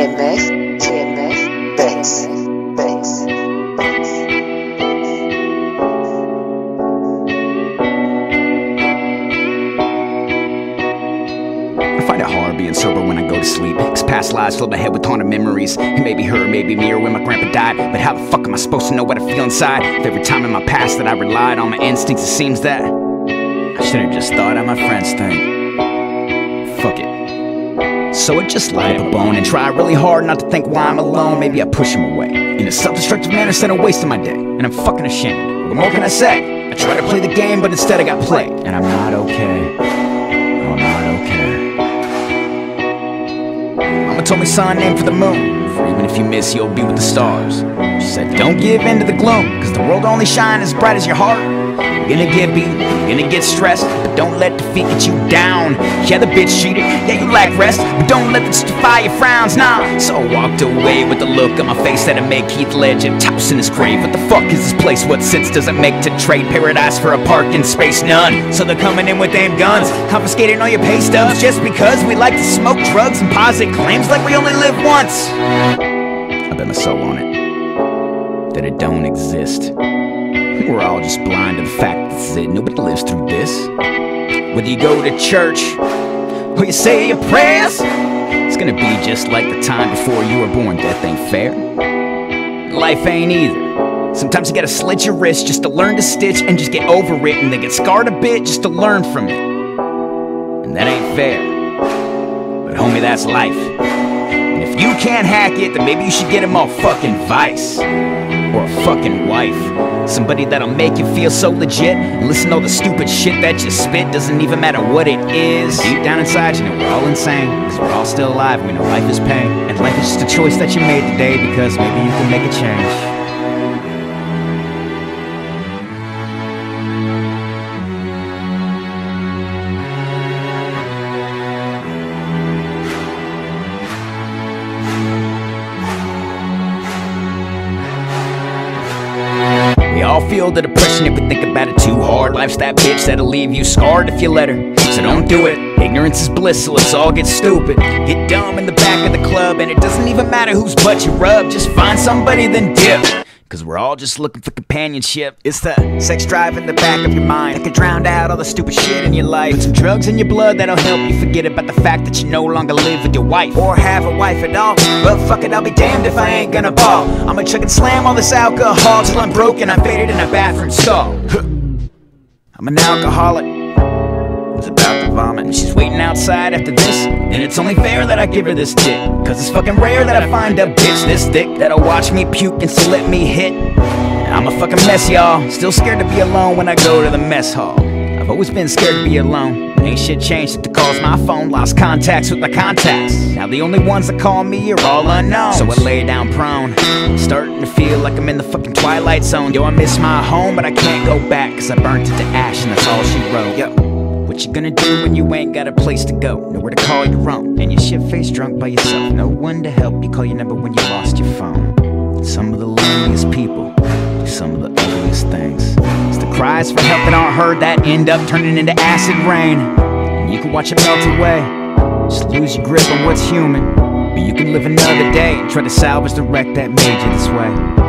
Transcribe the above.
I find it hard being sober when I go to sleep. Cause past lives fill my head with haunted memories. It may be her, maybe me, or when my grandpa died. But how the fuck am I supposed to know what I feel inside? Every time in my past that I relied on my instincts, it seems that I should've just thought how my friends think. Fuck it. So I just light up a bone and try really hard not to think why I'm alone. Maybe I push him away in a self-destructive manner instead of wasting my day. And I'm fucking ashamed. What more can I say? I try to play the game, but instead I got played. And I'm not okay. I'm not okay. Mama told me, sign name for the moon. For even if you miss, you'll be with the stars. She said, don't give in to the gloom, cause the world only shines as bright as your heart. You're gonna get beat, you're gonna get stressed, but don't let defeat get you down. Yeah, the bitch cheated, yeah, you lack rest, but don't let this defy your frowns, nah. So I walked away with the look on my face that'd make Heath Ledger toss in his grave. What the fuck is this place? What sense does it make to trade paradise for a parking space? None. So they're coming in with damn guns, confiscating all your pay stubs just because we like to smoke drugs and posit claims like we only live once. I bet my soul on it. That it don't exist. We're all just blind to the fact that's it. Nobody lives through this. Whether you go to church or you say your prayers, it's gonna be just like the time before you were born. Death ain't fair. Life ain't either. Sometimes you gotta slit your wrist just to learn to stitch and just get over it, and then get scarred a bit just to learn from it. And that ain't fair. But homie, that's life. If you can't hack it, then maybe you should get him off fucking Vice. Or a fucking wife. Somebody that'll make you feel so legit. And listen to all the stupid shit that you spit. Doesn't even matter what it is. Deep down inside, you know we're all insane. Cause we're all still alive. We know life is pain. And life is just a choice that you made today. Because maybe you can make a change. Feel the depression if we think about it too hard. Life's that bitch that'll leave you scarred if you let her. So don't do it. Ignorance is bliss, so let's all get stupid. Get dumb in the back of the club, and it doesn't even matter whose butt you rub. Just find somebody, then dip. Cause we're all just looking for companionship. It's the sex drive in the back of your mind that can drown out all the stupid shit in your life. Put some drugs in your blood that'll help you forget about the fact that you no longer live with your wife or have a wife at all. But fuck it, I'll be damned if I ain't gonna ball. I'ma chug and slam all this alcohol till I'm broken. I'm faded in a bathroom stall. I'm an alcoholic. Was about to vomit and she's waiting outside after this. And it's only fair that I give her this dick. Cause it's fucking rare that I find a bitch this thick that'll watch me puke and still let me hit. I'm a fucking mess, y'all. Still scared to be alone when I go to the mess hall. I've always been scared to be alone. Ain't shit changed if the calls my phone lost contacts with my contacts. Now the only ones that call me are all unknown. So I lay down prone, starting to feel like I'm in the fucking twilight zone. Yo, I miss my home, but I can't go back cause I burnt it to ash and that's all she wrote. Yo. What you gonna do when you ain't got a place to go? Nowhere to call your own. And you're shit faced drunk by yourself. No one to help you call your number when you lost your phone. Some of the loneliest people do some of the ugliest things. It's the cries for help that aren't heard that end up turning into acid rain. And you can watch it melt away. Just lose your grip on what's human. But you can live another day and try to salvage the wreck that made you this way.